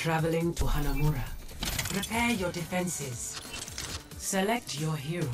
Traveling to Hanamura. Prepare your defenses. Select your hero.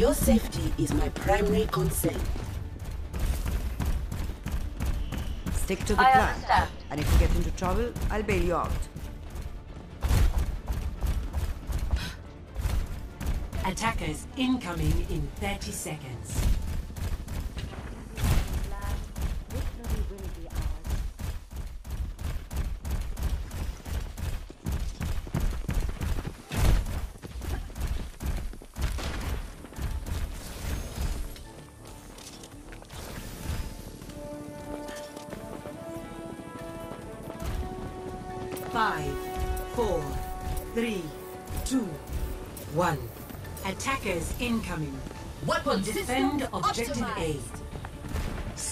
Your safety is my primary concern. Stick to the I plan. understand. And if you get into trouble, I'll bail you out. Attackers incoming in 30 seconds. Five, four, three, two, one. Attackers incoming. Weapons Defend system objective A.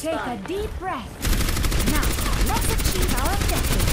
Take a deep breath. Now, let's achieve our objective.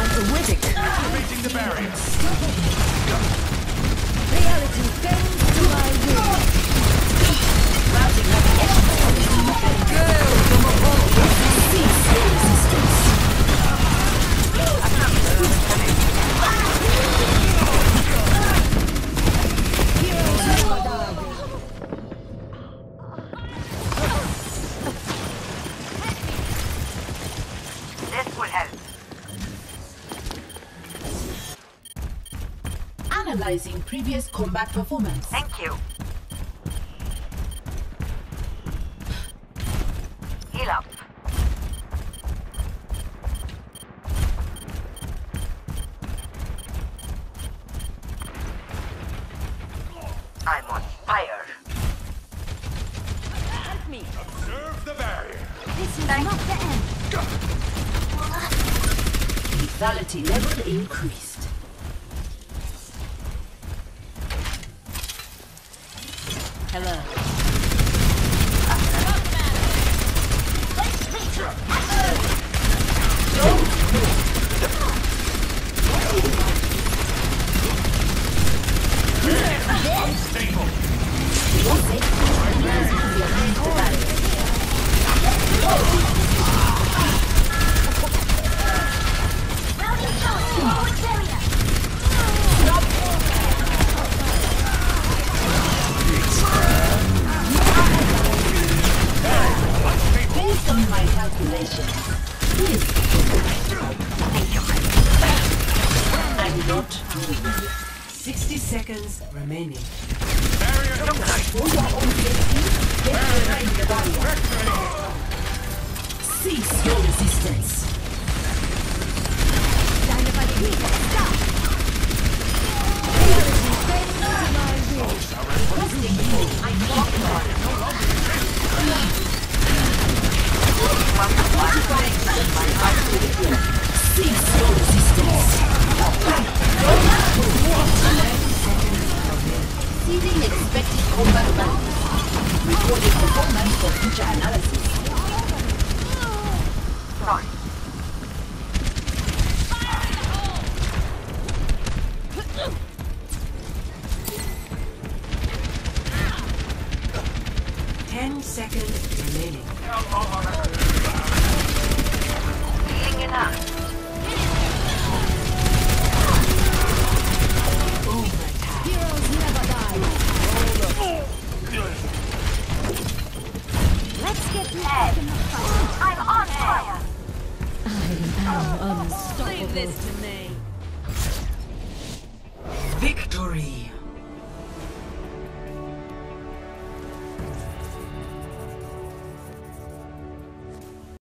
Wittig. Activating the barrier. Reality bends to my will. This Analyzing previous combat performance. Thank you. Heal up. I'm on fire. Help me. Observe the barrier. This is not the end. Lethality level increased. Hello. Ah. Not doing 60 seconds remaining. Cease your resistance. Values. Recorded performance for future analysis. Sorry. Victory.